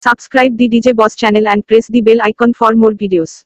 Subscribe the DJ Boss channel and press the bell icon for more videos.